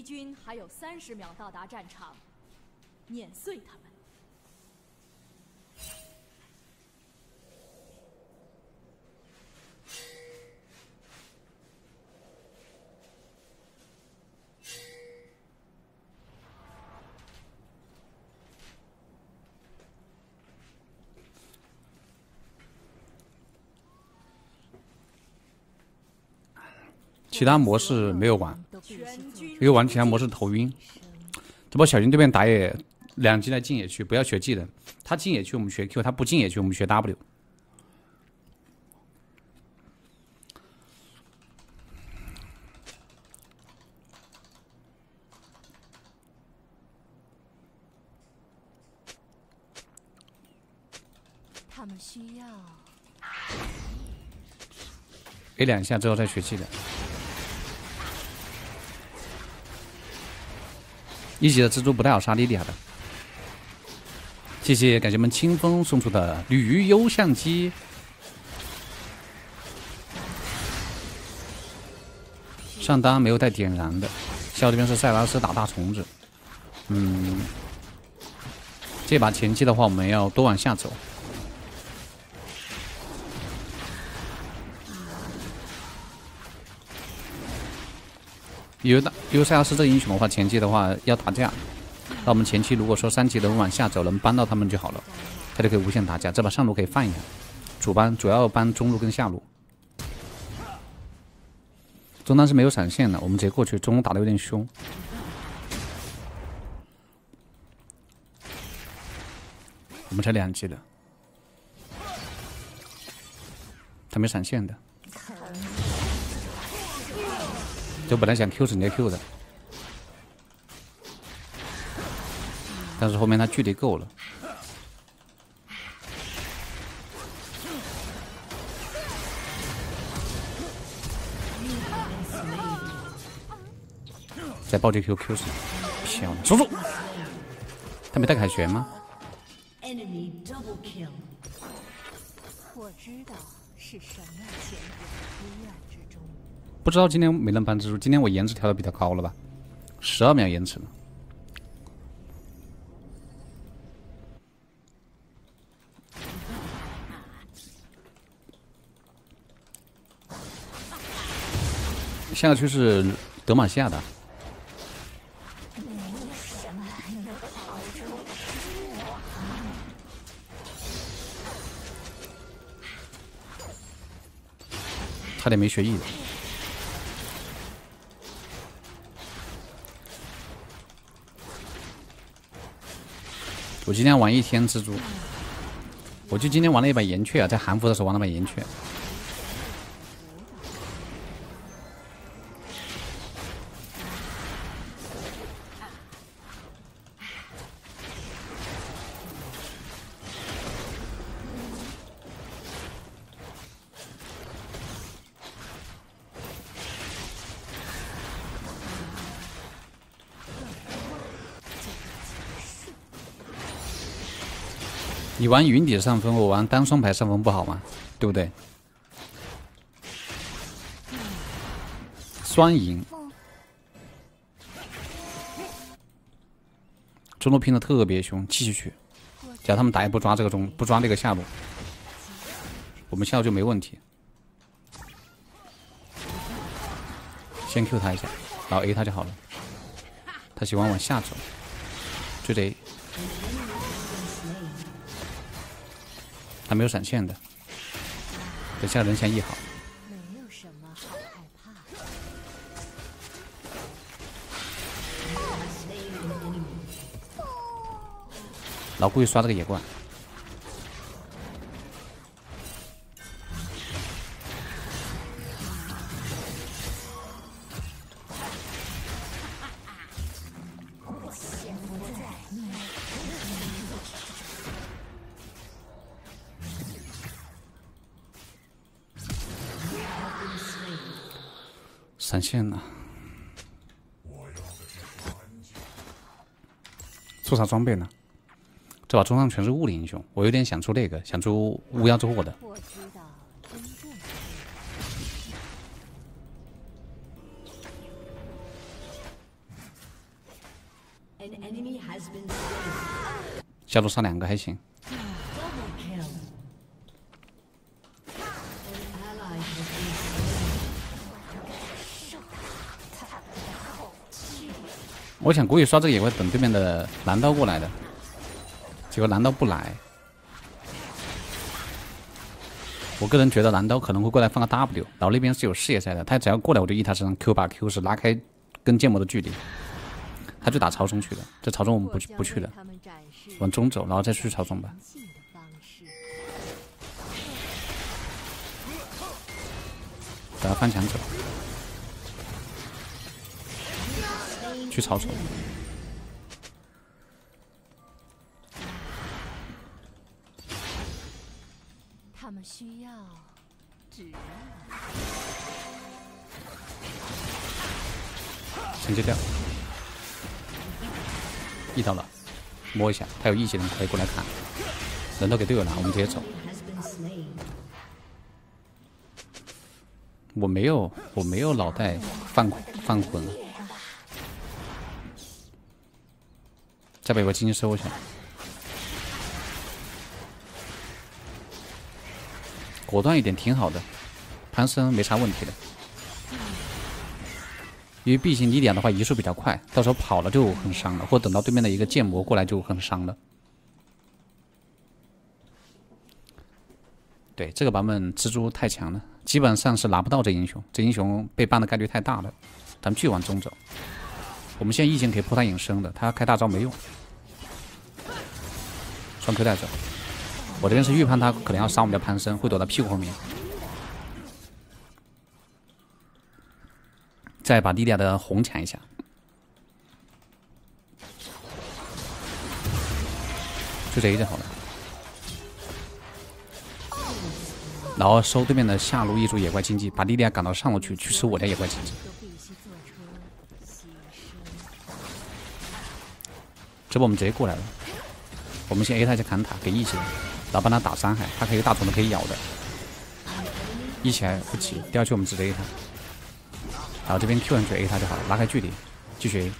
敌军还有三十秒到达战场，碾碎他们。其他模式没有玩，因为玩其他模式头晕。这波小军对面打野两级来进野区，不要学技能。他进野区我们学 Q，他不进野区我们学 W。他们需要 A 两下之后再学技能。一级的蜘蛛不太好杀莉莉娅的。谢谢感谢我们清风送出的旅游相机。上单没有带点燃的，下这边是塞拉斯打大虫子。嗯，这把前期的话，我们要多往下走。因为大，因为塞拉斯这个英雄的话，前期的话要打架，那我们前期如果说三级能往下走，能帮到他们就好了，他就可以无限打架。这把上路可以放一下，主班主要帮中路跟下路，中单是没有闪现的，我们直接过去，中路打的有点凶，我们才两级的，他没闪现的。就本来想 Q 直接 Q 的，但是后面他距离够了，再暴击 Q Q 死，漂亮，守住！他没带凯旋吗？不知道今天没能搬蜘蛛，今天我延迟调的比较高了吧？十二秒延迟了。下个区是德玛西亚的，差点没学艺的。我今天玩一天蜘蛛，我就今天玩了一把岩雀啊，在韩服的时候玩了把岩雀。你玩云底上分，我玩单双排上分不好吗？对不对？双赢，中路拼的特别凶，继续去，只要他们打野不抓这个中，不抓这个下路，我们下路就没问题。先 Q 他一下，然后 A 他就好了。他喜欢往下走，就得。还没有闪现的，等下人先一好。没有什么好害怕。老故意刷这个野怪。现了，出啥装备呢？这把中上全是物理英雄，我有点想出那个，想出乌鸦之祸的。下路杀两个还行。我想故意刷这个野怪，等对面的蓝刀过来的，结果蓝刀不来。我个人觉得蓝刀可能会过来放个 W，然后那边是有视野在的，他只要过来我就 E 他身上 Q 把 Q 是拉开跟剑魔的距离，他就打曹冲去了。这曹冲我们不去不去了，往中走，然后再去曹冲吧。等他翻墙走。去草丛。他们需要指引。承接掉，遇到了，摸一下，他有一技能可以过来砍，人都给队友拿，我们直接走。我没有，我没有脑袋犯犯再把一个金收下，果断一点挺好的，潘森没啥问题的。因为毕竟你点的话移速比较快，到时候跑了就很伤了，或等到对面的一个剑魔过来就很伤了。对这个版本蜘蛛太强了，基本上是拿不到这英雄，这英雄被 ban 的概率太大了。咱们继续往中走，我们现在异形可以破他隐身的，他开大招没用。双 Q 带走，我这边是预判他可能要杀我们的潘森，会躲到屁股后面，再把莉莉娅的红抢一下，就这一就好了，然后收对面的下路一组野怪经济，把莉莉娅赶到上路去，去吃我的野怪经济。这波我们直接过来了。我们先 A 他一下砍塔，给 E 技能，然后帮他打伤害，他可以大虫子可以咬的。E 起来不急，第二去我们直接 A 他，然后这边 Q 上去 A 他就好了，拉开距离，继续 A，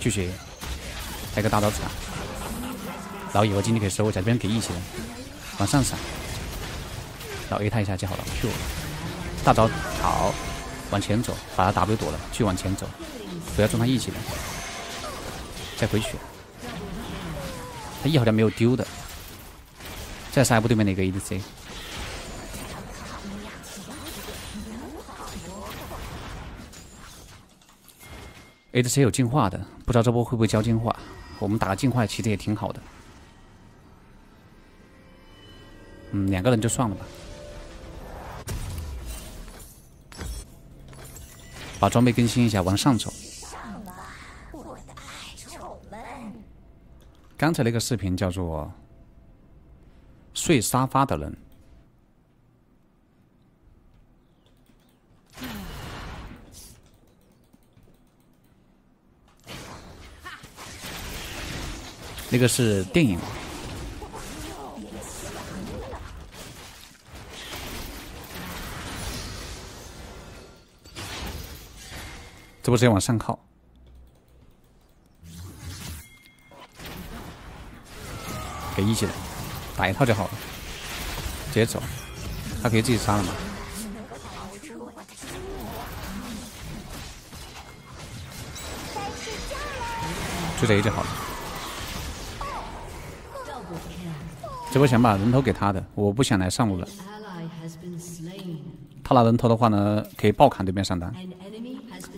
继续 A，来个大刀斩，然后以后经济可以收一下，这边给 E 技能，往上闪，然后 A 他一下就好了，Q，大招好，往前走，把他 W 躲了，继续往前走，不要中他 E 技能，再回血。他 E 好像没有丢的，再杀一波对面的一个 ADC。ADC 有进化的，不知道这波会不会交进化。我们打个进化其实也挺好的。嗯，两个人就算了吧。把装备更新一下，往上走。我的爱出门刚才那个视频叫做“睡沙发的人”，那个是电影。这不直接往上靠。给一技能，打一套就好了，直接走，他可以自己杀了嘛？就这一就好了。这波想把人头给他的，我不想来上路了。他拿人头的话呢，可以爆砍对面上单。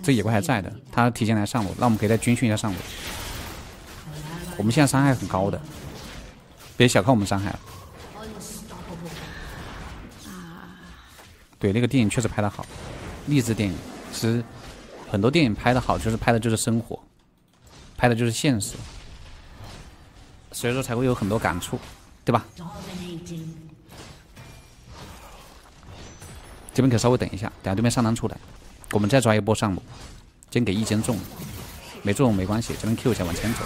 这野怪还在的，他提前来上路，那我们可以再军训一下上路。我们现在伤害很高的。别小看我们伤害了。对，那个电影确实拍的好，励志电影。其实很多电影拍的好，就是拍的就是生活，拍的就是现实，所以说才会有很多感触，对吧？这边可稍微等一下，等下对面上单出来，我们再抓一波上路。先给一针中，没中没关系，这边 Q 一下往前走。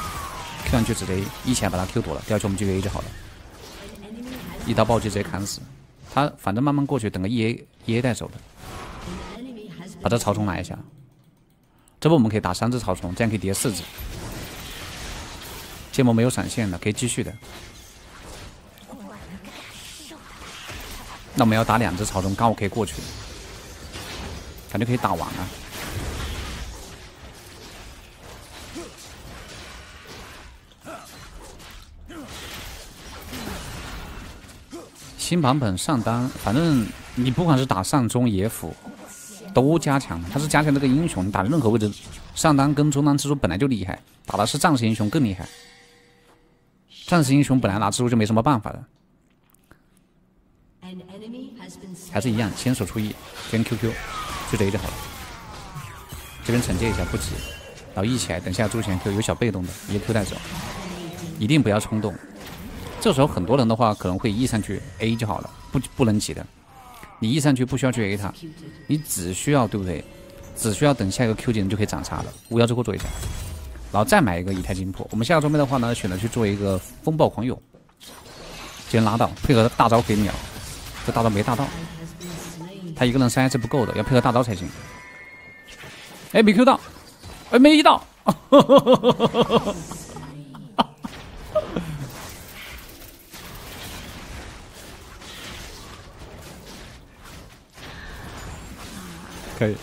Q 上去直接一起来把他 Q 躲了，第二局我们就 A 就好了。一刀暴击直接砍死他，反正慢慢过去，等个 E A E A 带走的。把这草丛拿一下，这波我们可以打三只草丛，这样可以叠四只。剑魔没有闪现的，可以继续的。那我们要打两只草丛，刚好可以过去，感觉可以打完了。新版本上单，反正你不管是打上中野辅，都加强。它是加强这个英雄，你打任何位置，上单跟中单蜘蛛本来就厉害，打的是战士英雄更厉害。战士英雄本来拿蜘蛛就没什么办法的，还是一样，先手出 E，先 QQ，就这一就好了。这边惩戒一下不急，然后 E 起来，等下猪前 Q 有小被动的，一个 Q 带走，一定不要冲动。这时候很多人的话可能会 E 上去 A 就好了，不不能急的。你 E 上去不需要去 A 他，你只需要对不对？只需要等下一个 Q 技能就可以斩杀了。巫妖之后做一下，然后再买一个以太金魄。我们下个装备的话呢，选择去做一个风暴狂涌，先拉到，配合大招可以秒。这大招没大到，他一个人三 S 不够的，要配合大招才行。哎，没 Q 到，哎，没 E 到。可以。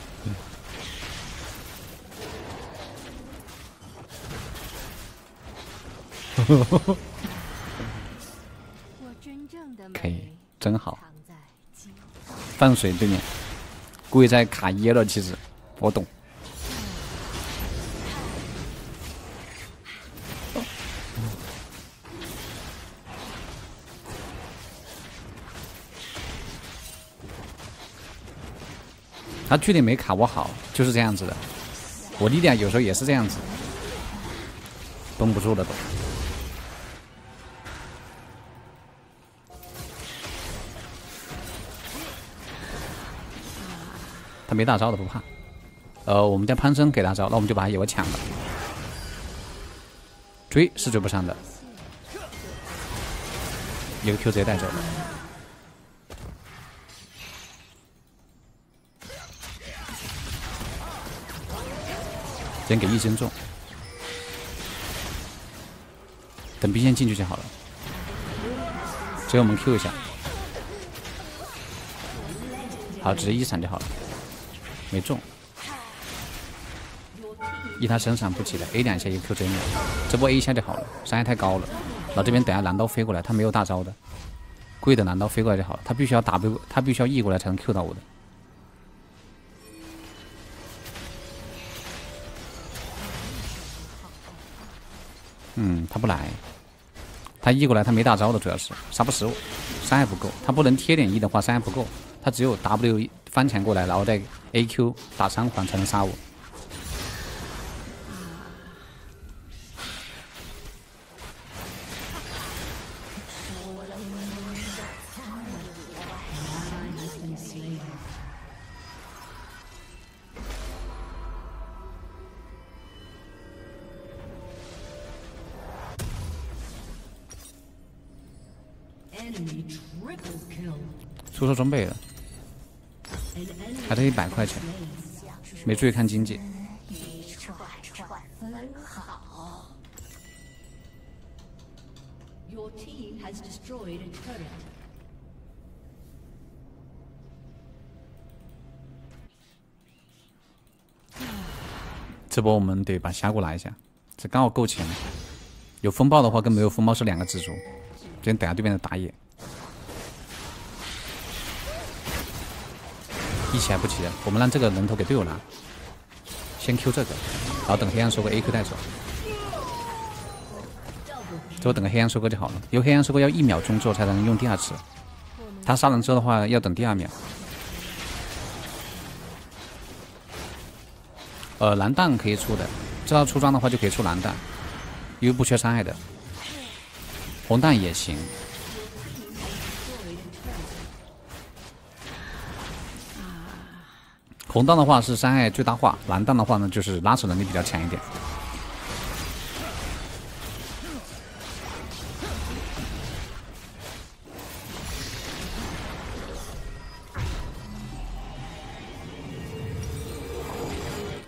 可以，真好。放水对面，故意在卡噎了。其实我懂。他距离没卡我好，就是这样子的。我力量有时候也是这样子，绷不住了都。他没大招的不怕。呃，我们家潘森给大招，那我们就把他野我抢了。追是追不上的，一个 Q 直接带走。先给一针中，等兵线进去就好了。只有我们 Q 一下，好，直接一闪就好了。没中，一他身上不急的，A 两下一 Q 直接秒，这波 A 一下就好了，伤害太高了。然后这边等下蓝刀飞过来，他没有大招的，贵的蓝刀飞过来就好了，他必须要 W，他必须要 E 过来才能 Q 到我的。嗯，他不来，他 E 过来，他没大招的，主要是杀不死我，伤害不够，他不能贴点 E 的话，伤害不够，他只有 W 翻墙过来，然后再 AQ 打三环才能杀我。出错装备了，还得一百块钱，没注意看经济。这波我们得把峡谷拿一下，这刚好够钱。有风暴的话，跟没有风暴是两个蜘蛛。先等下对面的打野，一起来不起的，我们让这个人头给队友拿，先 Q 这个，然后等黑暗收割 A Q 带走，最后等个黑暗收割就好了。因为黑暗收割要一秒钟之后才能用第二次，他杀人之后的话要等第二秒。呃，蓝弹可以出的，这套出装的话就可以出蓝弹，因为不缺伤害的。红弹也行，红弹的话是伤害最大化，蓝弹的话呢就是拉扯能力比较强一点。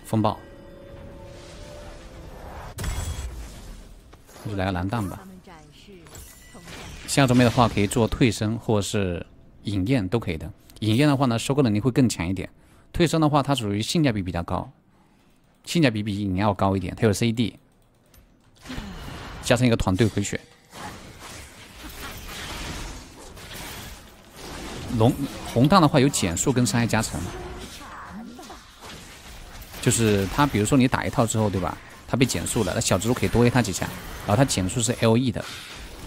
风暴，那就来个蓝弹吧。下装备的话可以做退身或者是影焰都可以的。影焰的话呢，收割能力会更强一点。退身的话，它属于性价比比较高，性价比比影焰要高一点。它有 CD，加上一个团队回血。龙红弹的话有减速跟伤害加成，就是它，比如说你打一套之后，对吧？它被减速了，那小蜘蛛可以多 A 它几下，然后它减速是 LE 的。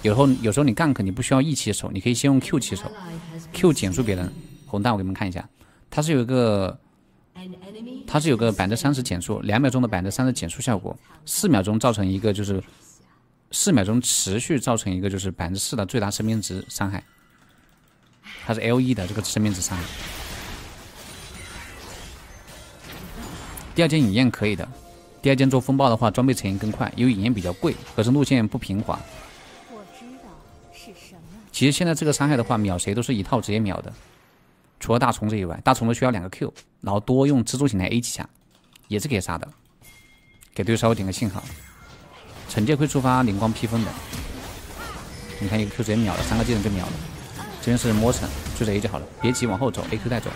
有时候有时候你 gank 你不需要 E 起手，你可以先用 Q 起手，Q 减速别人。红弹我给你们看一下，它是有一个，它是有个百分之三十减速，两秒钟的百分之三十减速效果，四秒钟造成一个就是四秒钟持续造成一个就是百分之四的最大生命值伤害。它是 L E 的这个生命值伤害。第二件影焰可以的，第二件做风暴的话，装备成型更快，因为影焰比较贵，合成路线不平滑。我知道是什么其实现在这个伤害的话，秒谁都是一套直接秒的，除了大虫子以外，大虫子需要两个 Q，然后多用蜘蛛形态 A 几下，也是可以杀的。给队友稍微点个信号，惩戒会触发灵光披风的。你看一个 Q 直接秒了，三个技能就秒了。这边是摸层，追着 A 就好了，别急，往后走，A Q 带走。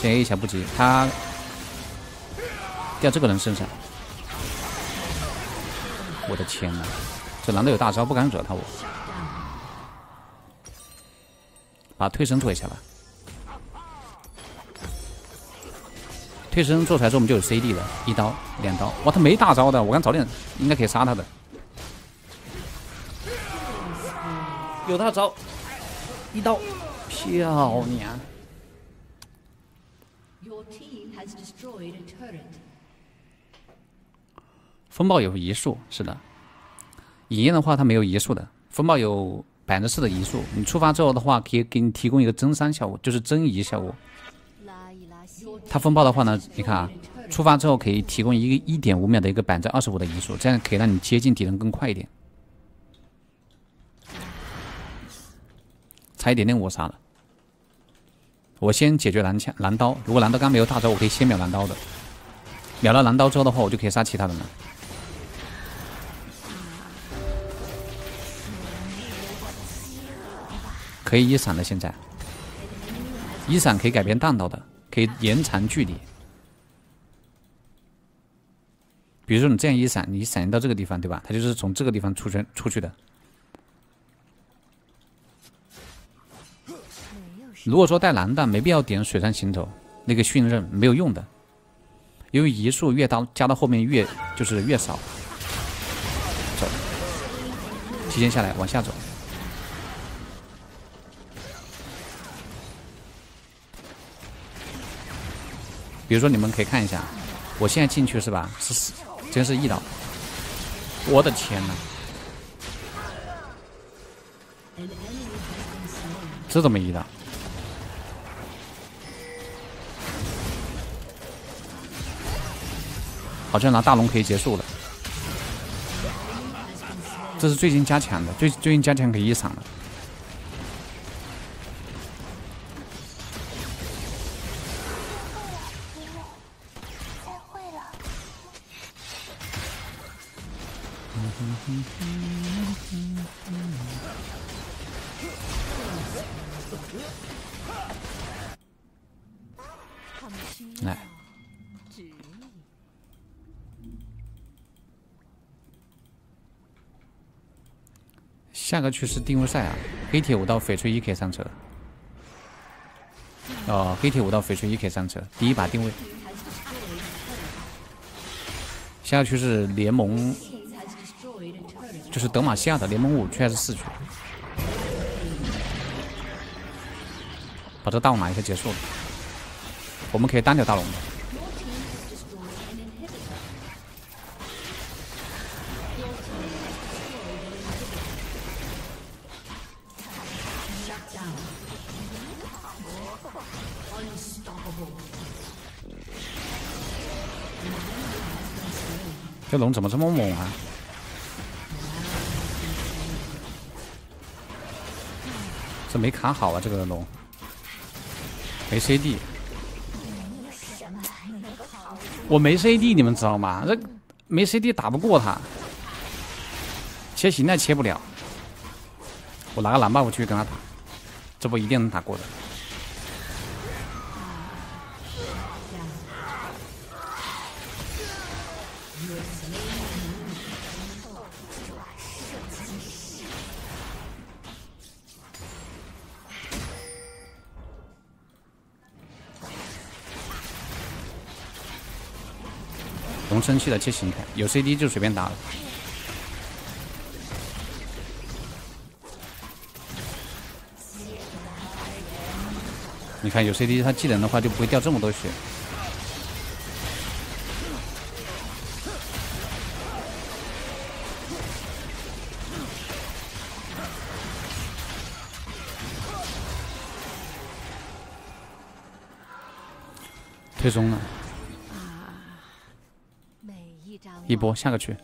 先 A 一下不急，他掉这个人身上。我的天哪！这男的有大招，不敢惹他我。把退身做一下吧。退身做出来之后，我们就有 CD 了，一刀、两刀。哇，他没大招的，我刚早点应该可以杀他的。有大招，一刀，漂亮。风暴有移速，是的。影焰的话，它没有移速的。风暴有百分之四的移速，你触发之后的话，可以给你提供一个增伤效果，就是增移效果。它风暴的话呢，你看啊，触发之后可以提供一个一点五秒的一个百分之二十五的移速，这样可以让你接近敌人更快一点。差一点点我杀了，我先解决蓝枪蓝刀。如果蓝刀刚没有大招，我可以先秒蓝刀的。秒了蓝刀之后的话，我就可以杀其他人了。可以一闪的，现在一闪可以改变弹道的，可以延长距离。比如说你这样一闪，你闪到这个地方，对吧？它就是从这个地方出圈出去的。如果说带蓝弹，没必要点水上行走，那个训刃没有用的，因为移速越大，加到后面越就是越少。走，提前下来，往下走。比如说，你们可以看一下，我现在进去是吧？是死，真是一刀！我的天哪！这怎么一刀？好像拿大龙可以结束了。这是最近加强的，最最近加强可以一闪了。来，下个区是定位赛啊！黑铁五到翡翠一可以上车。哦，黑铁五到翡翠一可以上车，第一把定位。下个区是联盟。就是德玛西亚的联盟五区还是四区？把这大龙拿一下结束了。我们可以单挑大龙。这龙怎么这么猛啊？这没卡好啊，这个龙没 CD，我没 CD，你们知道吗？这没 CD 打不过他，切形态切不了。我拿个蓝 buff 去跟他打，这不一定能打过的。生气的切形态，有 CD 就随便打了。你看有 CD，他技能的话就不会掉这么多血。退中了，一波下个去。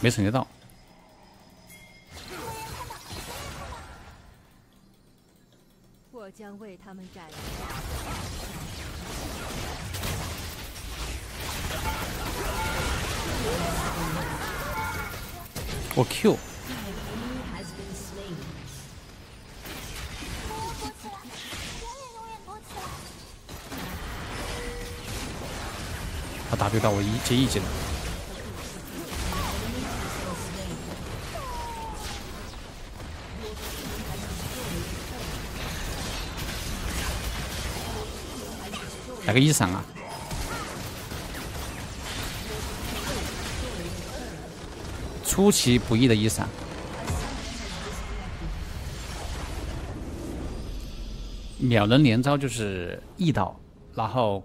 没省接到，我将为他们展。我 Q，W 到我一接一技能，来个一闪啊！出其不意的一闪，秒人连招就是一刀，然后